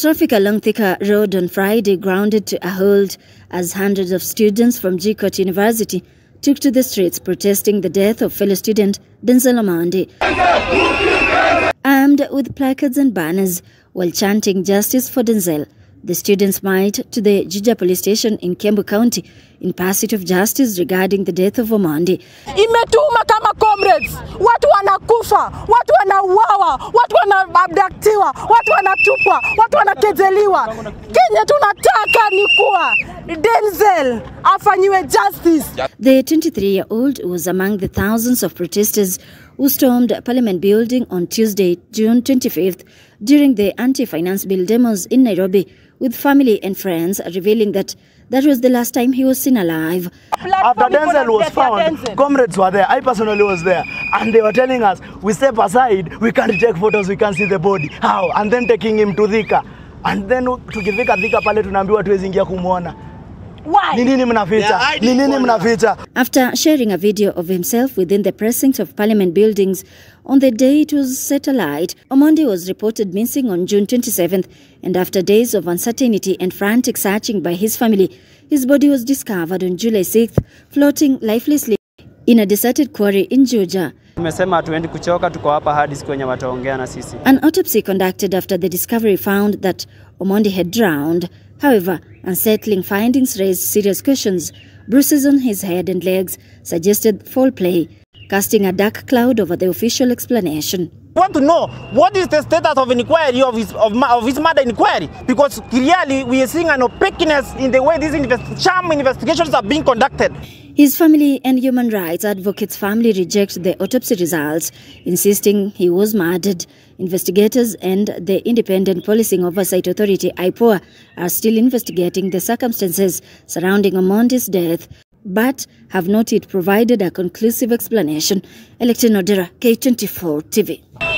Traffic along Thika Road on Friday grounded to a halt as hundreds of students from JKUAT University took to the streets protesting the death of fellow student Denzel Omondi. Armed with placards and banners while chanting justice for Denzel, the students marched to the Juja police station in Kiambu County in pursuit of justice regarding the death of Omondi. Imetuma kama comrades, wanakufa, watu wanauawa, watu wanaabdaktiwa, watu wanatupwa, watu wanakezeliwa. Kenya tunataka ni Denzel afanyiwe justice. The 23-year-old was among the thousands of protesters who stormed Parliament building on Tuesday, June 25th, during the anti-finance bill demos in Nairobi, with family and friends revealing that that was the last time he was seen alive. After Denzel was found, comrades were there. I personally was there. And they were telling us, we step aside, we can't take photos, we can't see the body. How? And then taking him to Thika. And then tukifika Thika pale tunaambiwa tuwezi ingia kumwona. Why? Ni nini mnaficha? Ni nini mnaficha? After sharing a video of himself within the precincts of Parliament buildings on the day it was set alight, Omondi was reported missing on June 27th, and after days of uncertainty and frantic searching by his family, his body was discovered on July 6th, floating lifelessly in a deserted quarry in Juja. Tumesema hatuendi kuchoka, tuko hapa hadi siku yenye wataongea na sisi. An autopsy conducted after the discovery found that Omondi had drowned. However, unsettling findings raised serious questions. Bruises on his head and legs suggested foul play, casting a dark cloud over the official explanation. Want to know what is the status of inquiry of his of, of his murder inquiry because clearly we are seeing an opaqueness in the way these invest- sham investigations are being conducted. His family and human rights advocates' family reject the autopsy results, insisting he was murdered. Investigators and the Independent Policing Oversight Authority (IPOA) are still investigating the circumstances surrounding Omondi's death, but have not yet provided a conclusive explanation. Electin Odera, K24 TV.